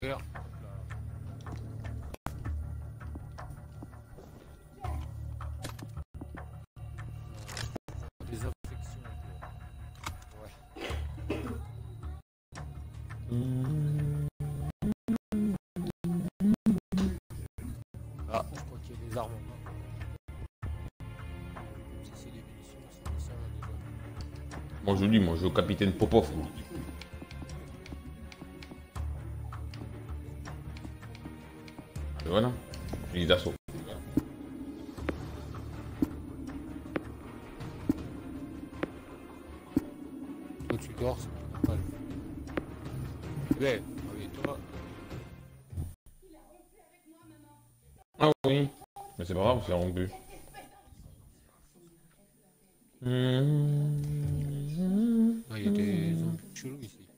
Vert. Des infections. Ouais. Ah, je crois qu'il y a des armes en main. Si c'est des munitions, c'est ça déjà. Moi je dis, moi je veux capitaine Popov. moi. Et voilà. Fusil d'assaut. Toi tu dors, c'est pas normal. Ouais, ah oui, toi. Ah oui. Mais c'est pas grave, c'est rompu. Ah, il y a des zombies chelous ici.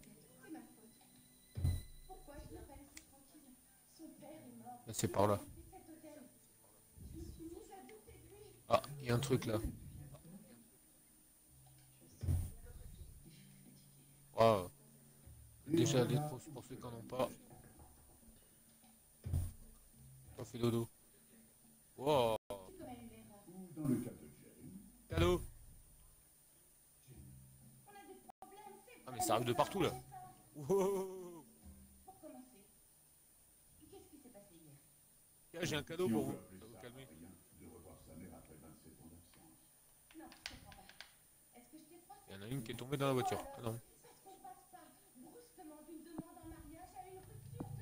Là, c'est par là. Ah, il y a un truc là. Waouh. Déjà des trousses pour ceux qui n'en ont pas. T'as fait dodo. Wow. Cadeau. Ah mais ça arrive de partout là. Wow. J'ai un cadeau pour vous. Il y en a une qui est tombée dans la voiture. Ah non.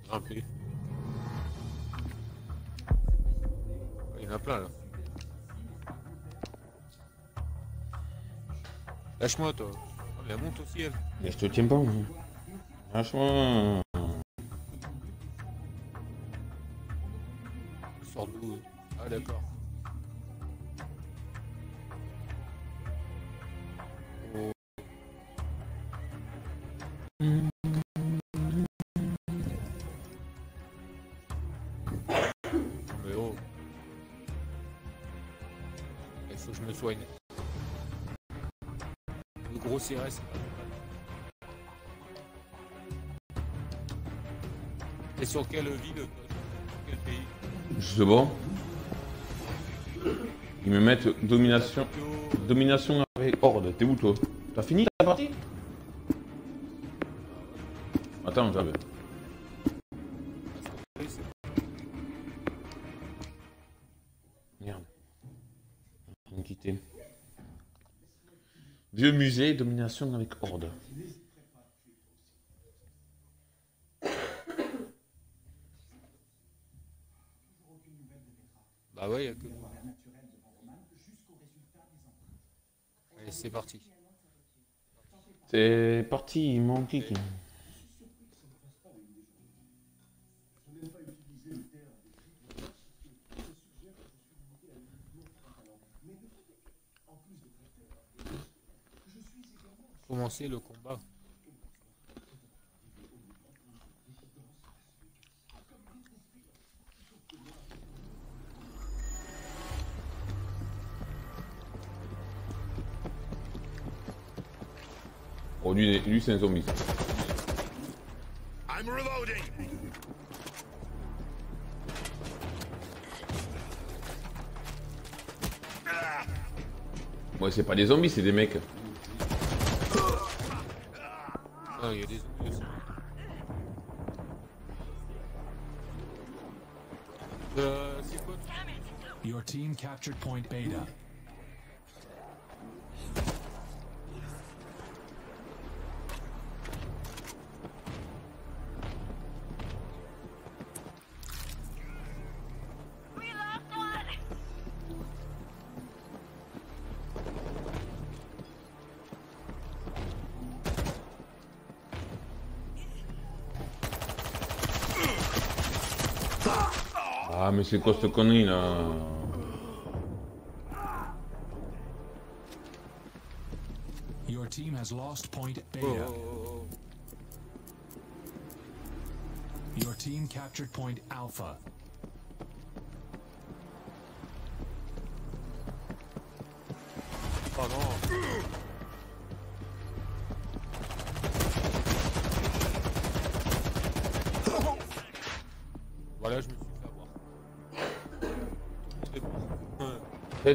Grimper. Il y en a plein là. Lâche-moi toi. Oh, elle monte aussi elle. Mais je te tiens pas. moi. Lâche-moi. Sort d'où Ah d'accord. Faut que je me soigne. Le gros CRS. Et sur quelle ville quel pays Je sais. Ils me mettent domination. Domination avec horde. T'es où toi? T'as fini la partie? Attends, j'avais. Vieux musée, domination avec horde. Bah ouais, c'est parti. C'est parti, il manque Commencer le combat. Oh, lui, lui c'est un zombie. I'm reloading. Ouais, c'est pas des zombies, c'est des mecs. Ah, il y a des zombies aussi. Euh, c'est quoi tout Your team captured point beta. C'est quoi cette connerie là Your team has lost point beta. oh. Your team captured point alpha.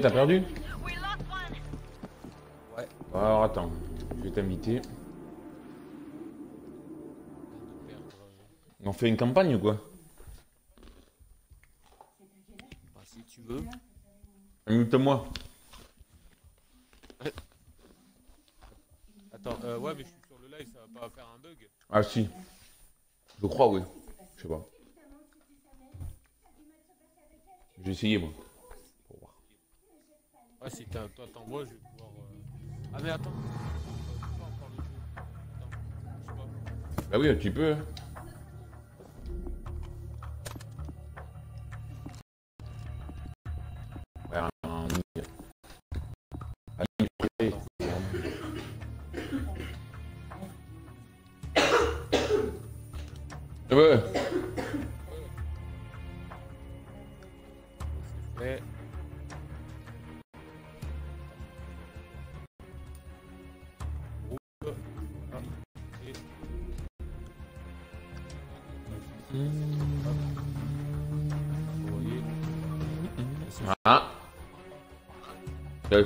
T'as perdu. Ouais. Alors attends, je vais t'inviter. On fait une campagne ou quoi bah, si tu veux. Invite-moi. Attends, euh, ouais, mais je suis sur le live, ça va pas faire un bug. Ah si. Je crois, oui. Je sais pas. J'ai essayé moi. Ouais, si toi t'envoies, je vais pouvoir. euh, Ah, mais attends. Euh, je peux pas encore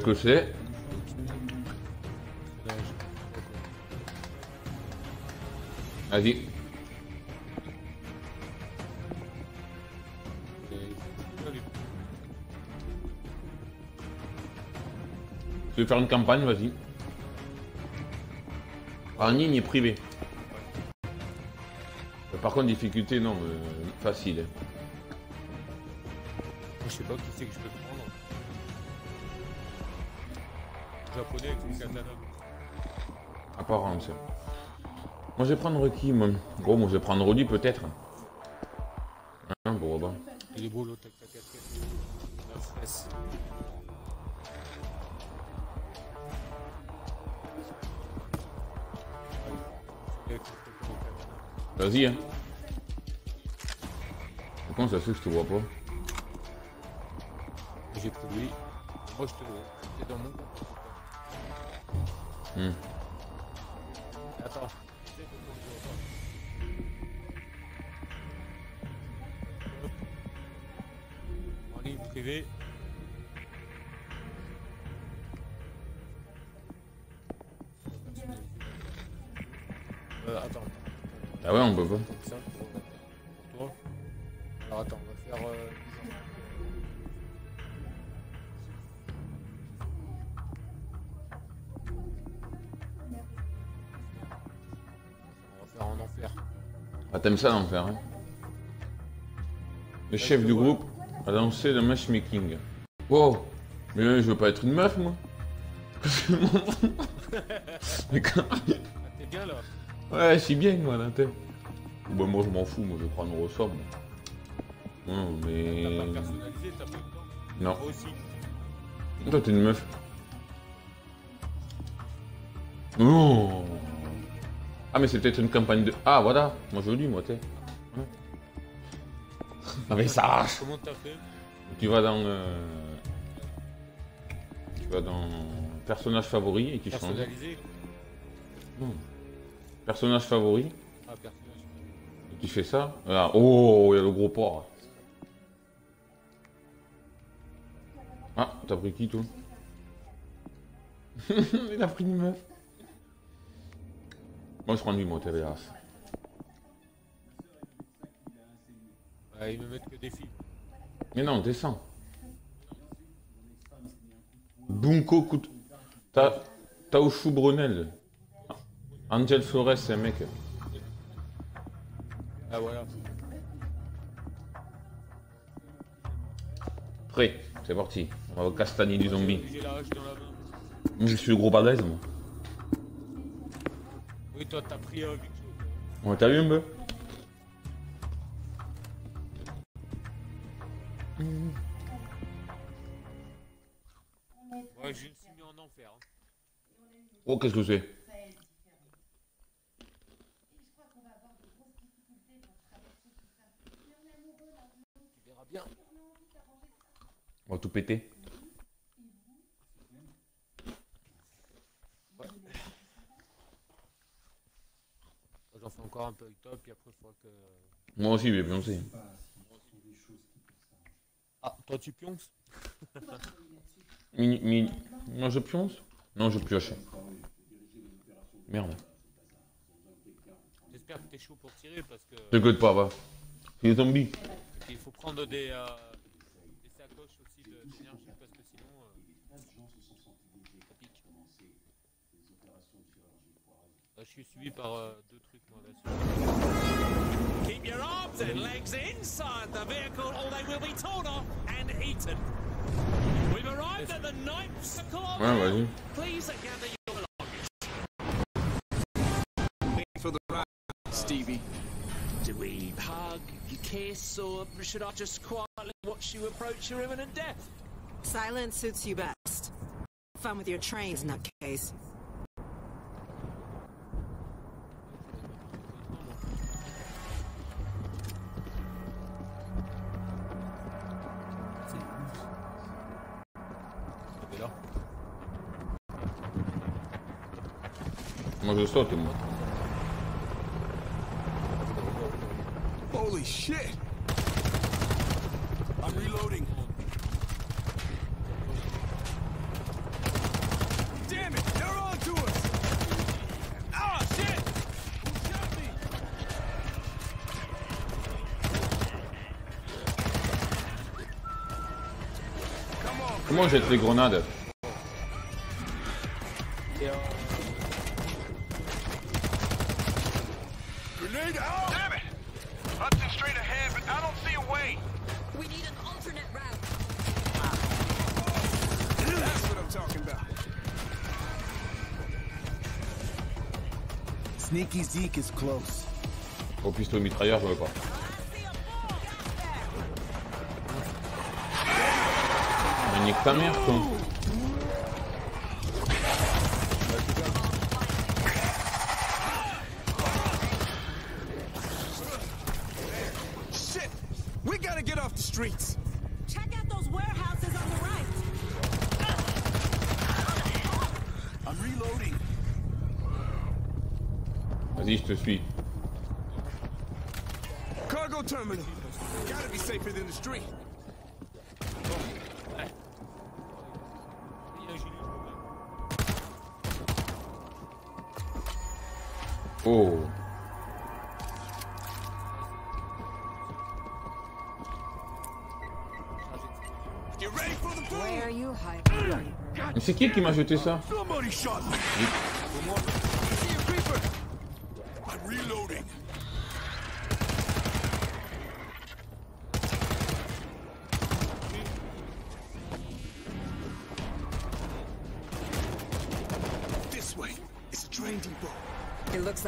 que c'est. Vas-y. Tu veux faire une campagne, vas-y. En ligne et privé. Euh, Par contre, difficulté, non, euh, facile. hein. Je sais pas qui c'est que je peux prendre. Japonais avec katana. Apparence. Moi, je vais prendre qui, moi Gros, moi, je vais prendre lui, peut-être. Hein, bon, bah. Il est beau l'autre avec ta casquette. La fesse. Avec son katana. Vas-y, hein. Comment ça se fait que je te vois pas J'ai pris lui. Moi je te dans mon pas Hop. En. Euh, attends. Ah ouais, on peut. Ça l'enfer, hein Le chef du groupe a lancé le matchmaking. Wow Mais euh, je veux pas être une meuf, moi Mais quand... T'es bien là Ouais, je bien, moi, la tête. Bah, moi, je m'en fous, moi, je vais prendre ressort. Non, mais... Non. Toi, t'es une meuf. Non Ah, mais c'est peut-être une campagne de... Ah, voilà Moi, dis, moi, t'es... Ah, mais ça Comment t'as fait? Tu vas dans... euh, Tu vas dans... Personnage favori et tu changes. Personnalisé Non. Personnage favori, Ah, personnage. et tu fais ça. Voilà. Oh, il y a le gros porc. Ah, t'as pris qui, toi? Il a pris une meuf. Moi, je prends lui, moi, TVH. Ouais, ils me mettent que des filles. Mais non, descends. Bunko Kout... Ta... Brunel. Angel Flores, c'est un mec. Ah, voilà. Prêt, c'est parti. On va castagner du zombie. Je suis le gros balèze, moi. Toi, t'as pris un Victor. On t'a vu un peu Ouais, je me suis mis en enfer. hein. Oh, qu'est-ce que c'est? Tu verras bien. On va tout péter. un peu avec toi, après, il que. Moi aussi, je vais. Ah, toi, tu pionces Mini, mini. Non, je pionce Non, je pioche. Merde. J'espère que t'es chaud pour tirer parce que. T'inquiète pas, va. C'est des zombies. Il faut prendre des. Euh, Là, je suis suivi par euh, deux trucs moi là. Keep your arms and legs inside the vehicle or they will be torn off and eaten. We've arrived at the ninth circle of Ouais, hell. vas-y. Please gather your Stevie. Do we hug, you kiss, or should I just quietly watch you approach your imminent death? Silence suits you best. Fun with your trains, nutcase. Je saute, moi. Holy shit! I'm reloading. Damn it! They're on to us! Ah, shit! Who shot me? Come on, Comment on jette les grenades Grenade way. We need an alternate route. that's what I'm talking about. Sneaky Zeke is close. Au pistolet mitrailleur, je veux pas. Mais nique ta mère, toi. Shit! We gotta get off the streets. Check out those warehouses on the right. I'm reloading. Vas-y, je te suis. Cargo terminal. Gotta be safer than the street. il y a un gilet jaune. Oh. You ready for the boom? Where are you Mais c'est qui qui m'a jeté ça?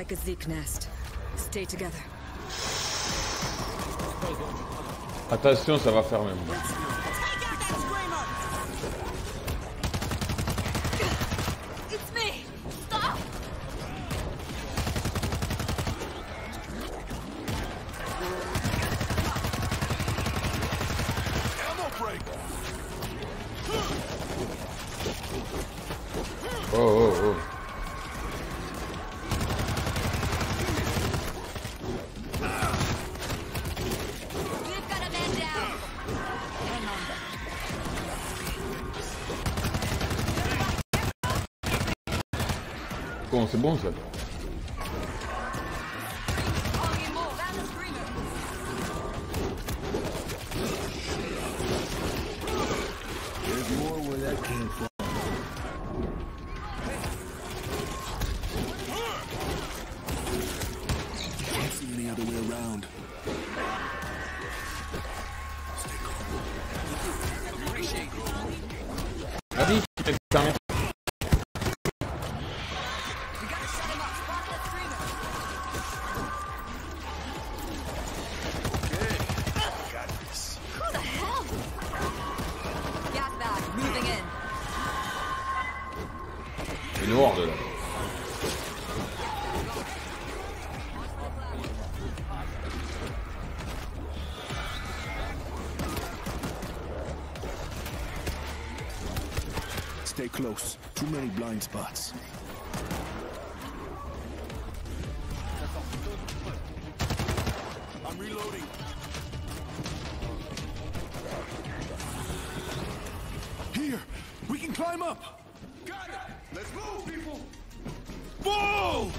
Like a Zeke nest. Stay together. Attention, ça va faire même. Bon, c'est blind spots. I'm reloading. here. We can climb up. Got it! Let's move, people! Whoa!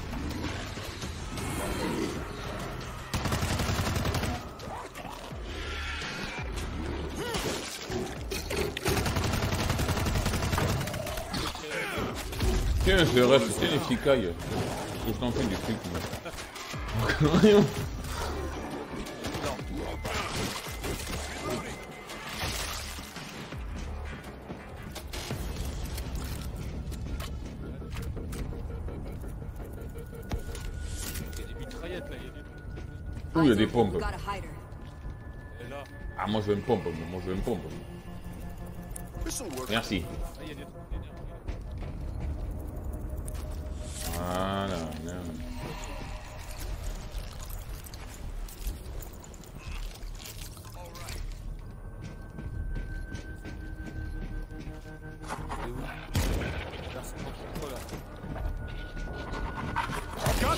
Tiens, je reste, tiens les petits cailles. Je t'en fais des a des. Ouh, il y a des pompes. Ah, moi je veux une pompe, moi, je veux une pompe. Merci.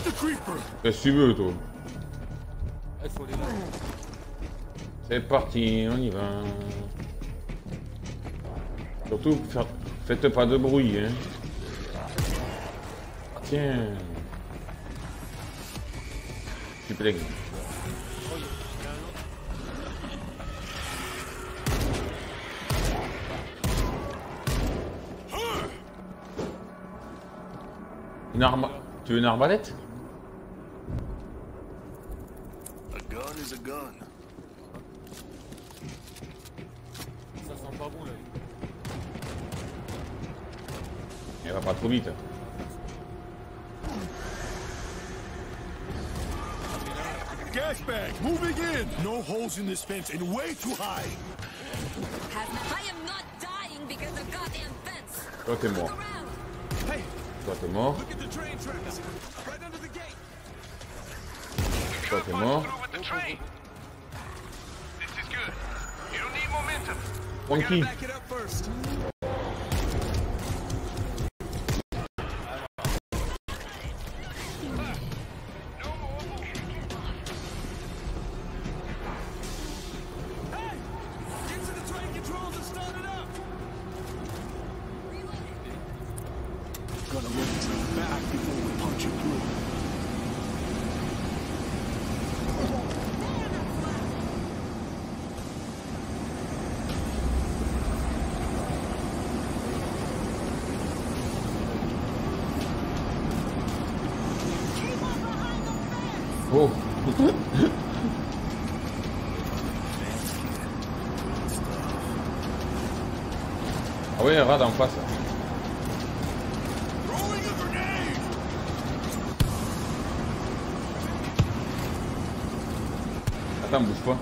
The creeper. Qu'est-ce que tu veux, toi. C'est parti, on y va. Surtout, faites pas de bruit, hein. Tiens. Tu autre. Une arme. Tu veux une arbalète? A gun is a gun. Ça sent pas bon là. Elle va pas trop vite. Holes in this fence and way too high. Hazmat. I am not dying because of goddamn fence. Toi t'es mort. Hey, Toi t'es mort. look at the train tracks. Right under the gate. Toi t'es mort. through with the train. This is good. You don't need momentum. Frankie. Attends, bouge pas.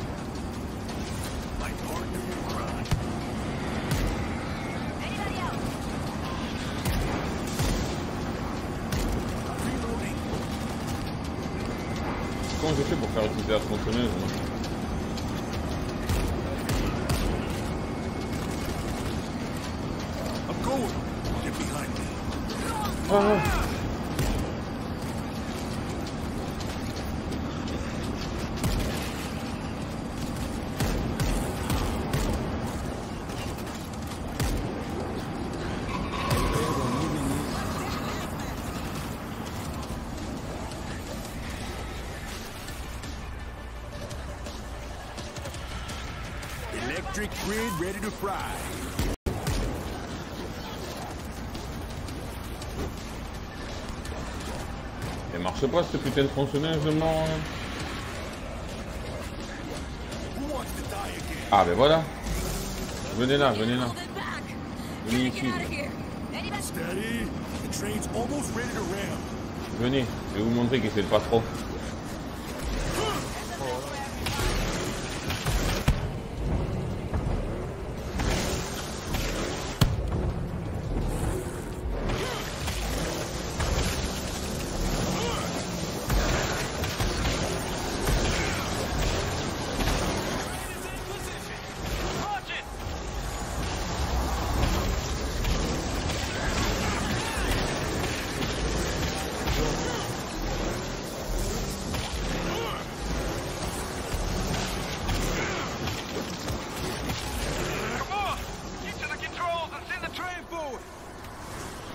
Comment je fais pour faire utiliser la tronçonneuse Ah, Electric grid ready to fry. Elle marche pas cette putain de to die again? Ah ben voilà. Venez là, venez là. Venez ici. Venez, je vais vous montrer que c'est pas trop.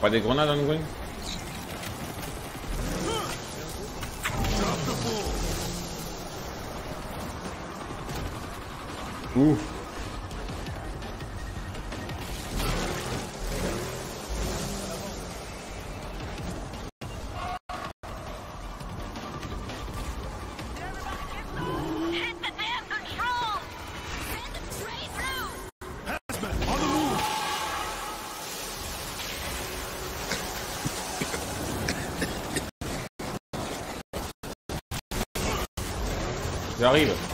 Pas des grenades en coin ¿Lo ha oído?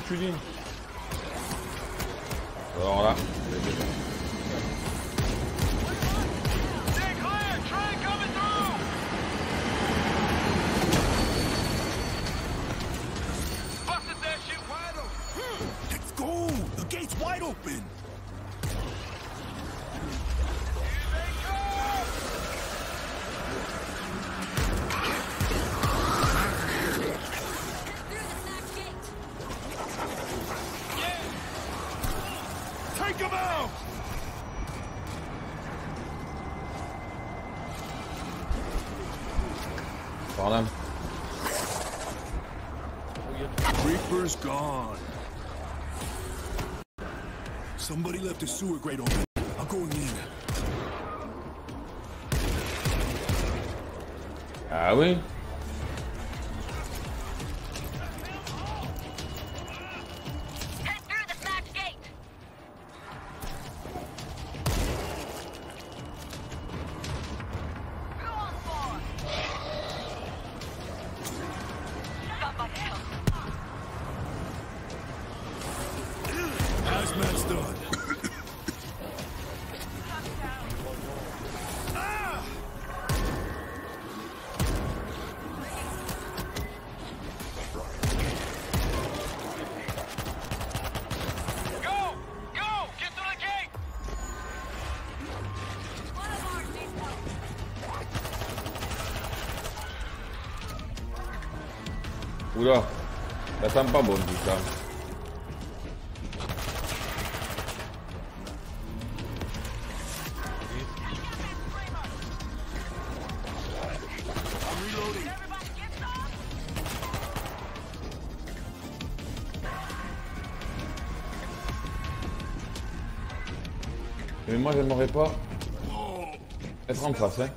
Les enculés. Alors là. Somebody left the sewer grate open. I'm going in. Ah oui Get some? Mais moi j'aimerais pas être en face. Hein.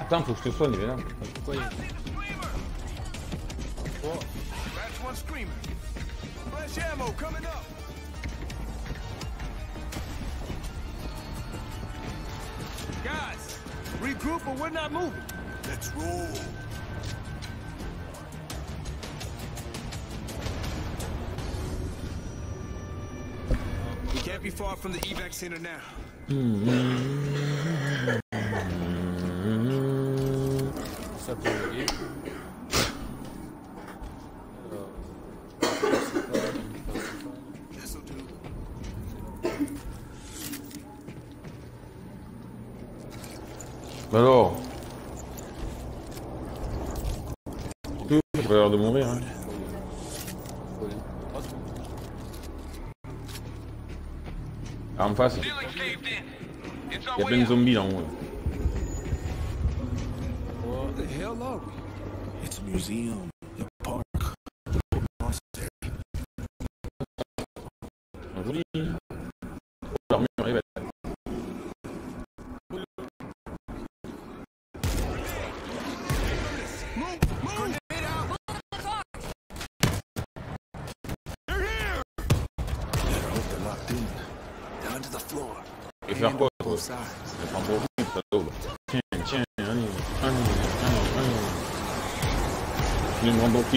Attends, faut que je te soigne, là. Pourquoi il That's one screamer. Fresh ammo coming up. Guys, regroup or we're not moving. Let's roll. We can't be far from the evac center now. Ça Ah, en face, Ceiling's caved in. It's our il y a way plein de out. zombies là en haut. là. What the hell are we? It's a museum.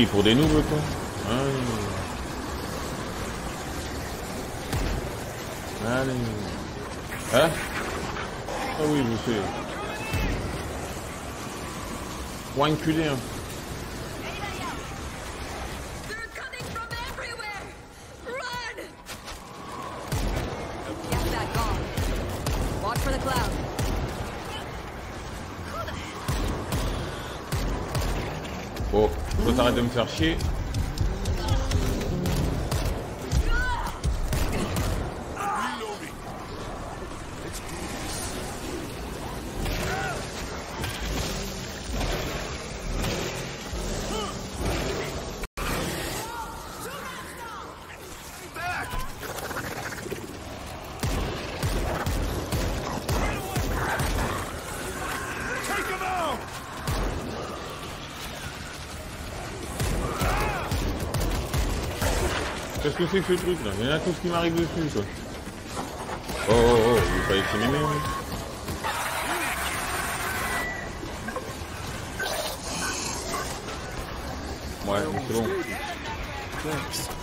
Pour des noobs quoi Allez. Allez. Hein? Ah oui, je sais. Pour enculer, hein. T'arrêter de me faire chier. Que c'est que ce truc là Il y en a tous qui m'arrivent dessus quoi. Oh oh oh, il fallait qu'il m'aime. Ouais, mais c'est bon. Thanks.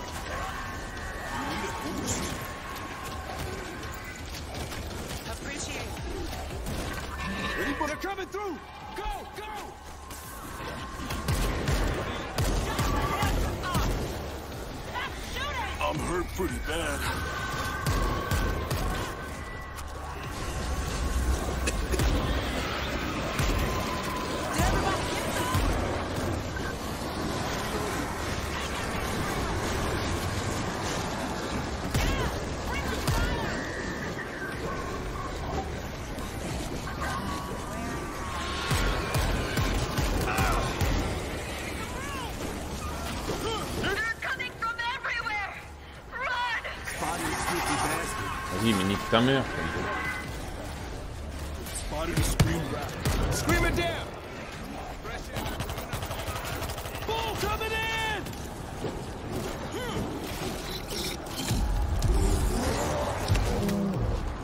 Coming in!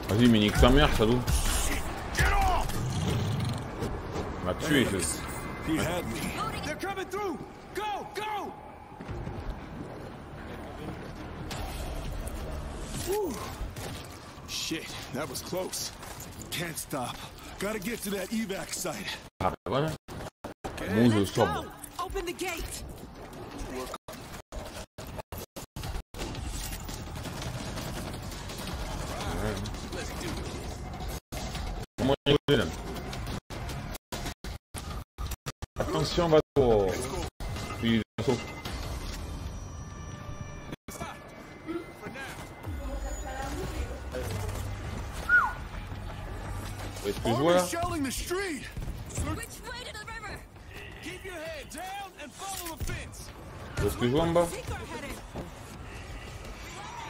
Vas-y, mais nique ta mère, off! Il m'a tué. Close. Can't stop. Gotta get to that evac site. Ah, bah voilà. Bon jeu, sobre. Open the gate! Comment rigoler là Attention, bateau. Puis, bateau. Fence! Est-ce que je vois en bas!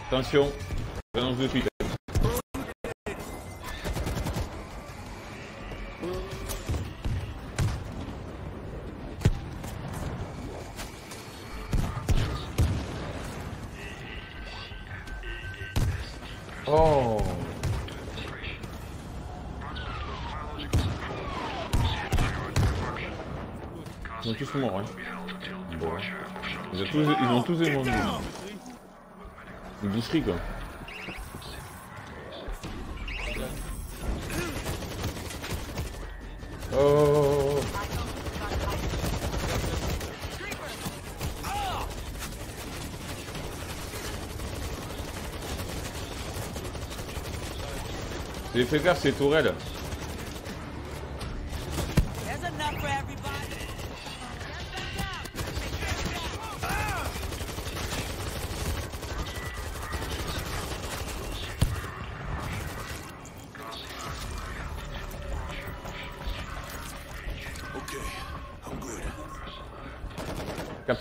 Attention. Balance de suite. Tous, ils ont tous morts. Une boucherie, quoi. Oh J'ai fait gaffe, c'est tourelle.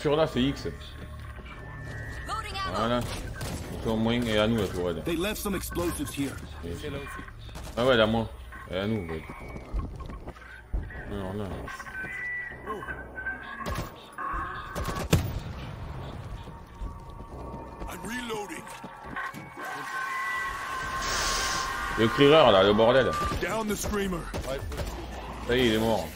Capture là, c'est X. Voilà. Donc au moins, et à nous la tourelle. Ah ouais, là, moi. Et à nous, ouais. Alors là. Le criereur là, le bordel. Ça y est, il est mort.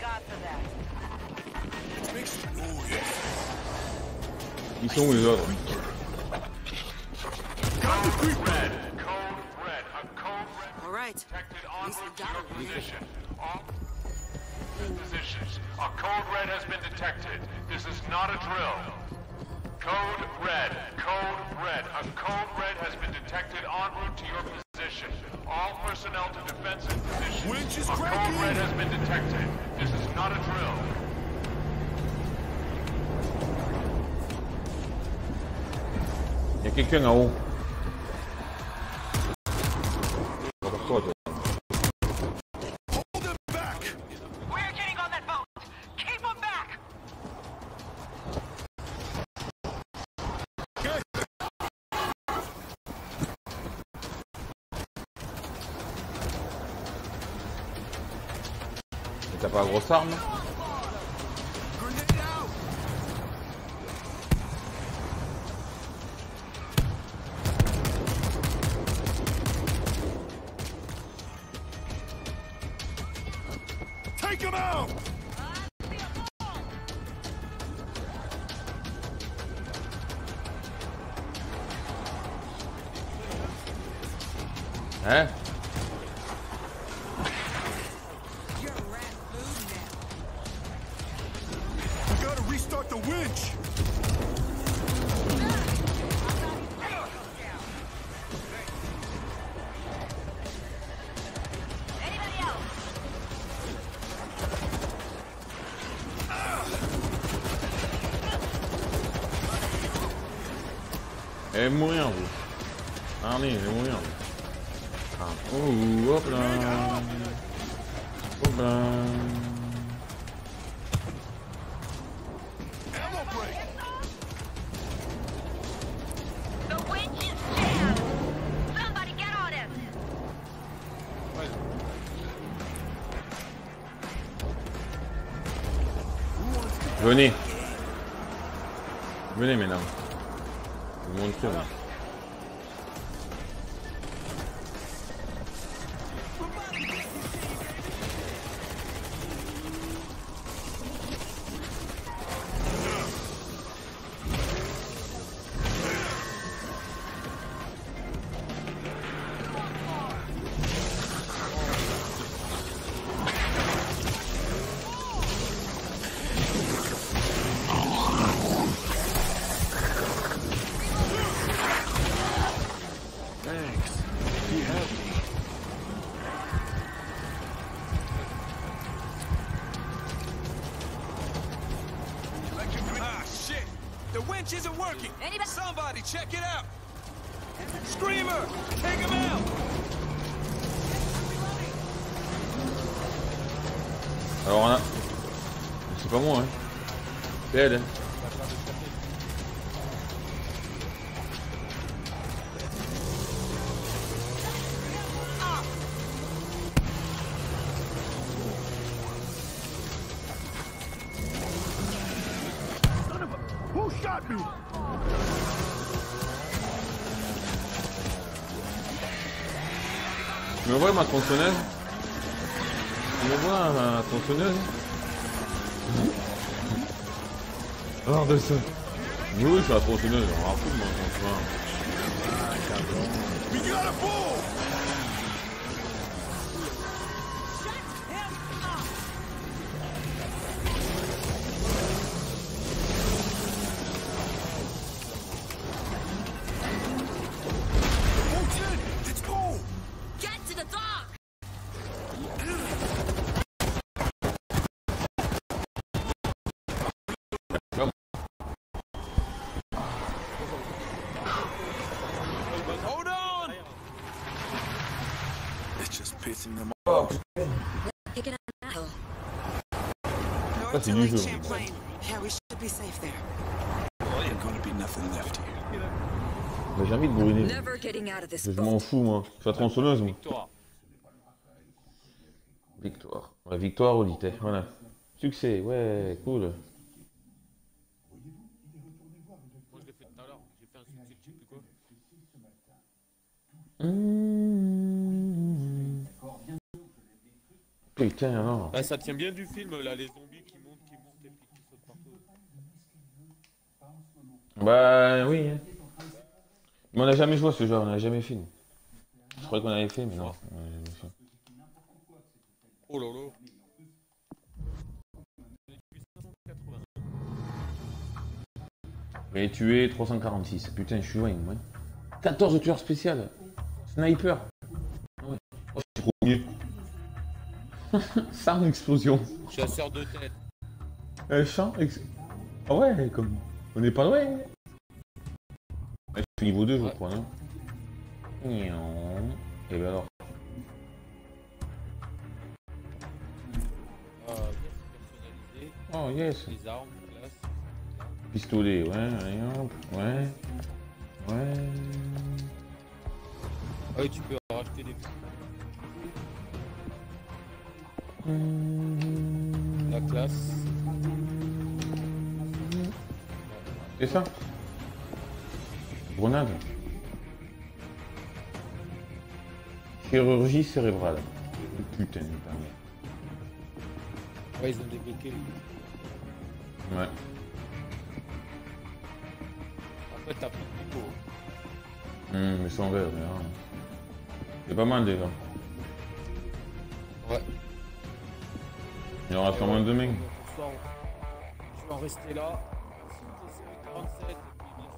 God for that. Oh, yeah. Ils sont où les autres Creep Red, code red, a code red All right. detected route to position. Positions. A code red has been detected. This is not a drill. Code red, code red. A code red has been detected en route to your position. All personnel to defensive positions. Winch is a code red has been detected. This is not a drill. Il y a quelqu'un en haut. T'as pas la grosse arme Va mourir, vous. Allez, elle va mourir. Ah. Oh, hop là. Hop là. Venez. Venez, mesdames. Je check it out! Screamer! Take him out! Alors on a... C'est pas moi, hein. Ma tronçonneuse Tu me vois ma tronçonneuse Alors de ça. Oui, c'est la tronçonneuse, on va foutre, moi, franchement. We jeu. Lake Champlain. Yeah, we should be safe there. Ain't gonna be nothing left here. J'ai envie de bourriner. Never getting out of this Je m'en fous, moi. Je suis la tronçonneuse, moi. Victoire. Victoire. Ouais, victoire au voilà. Succès, ouais, cool. Moi je l'ai fait tout à l'heure. J'ai fait un succès, je sais plus quoi. Putain, alors. Ah, ça tient bien du film là, les zombies qui montent, qui montent et puis qui sautent partout. Bah oui. hein. Mais on n'a jamais joué à ce jeu, on n'a jamais fait. Je croyais qu'on avait fait, mais non. on n'a jamais fait. Oh là là. J'ai tué 346. Putain, je suis loin, moi. 14 tueurs spéciaux. Sniper. Ouais. Oh, suis trop mieux. Sans explosion. Chasseur de tête. Euh, sans ex... Ah ouais, comme... On n'est pas loin. Ouais, je suis niveau 2, je crois, non. Et ben alors. Ah. Oh yes. Les armes, classe. Pistolet, ouais, hop, ouais. Ouais. Ah oui, tu peux racheter des La classe. C'est ça Grenade. Chirurgie cérébrale. Putain, putain. Ouais, ils ont débloqué. Ouais. Après, t'as de pico. Hum, mais sans verre, mais hein. C'est pas mal déjà. Ouais. Il y aura sûrement demain. Je vais en rester là. C'était série 47.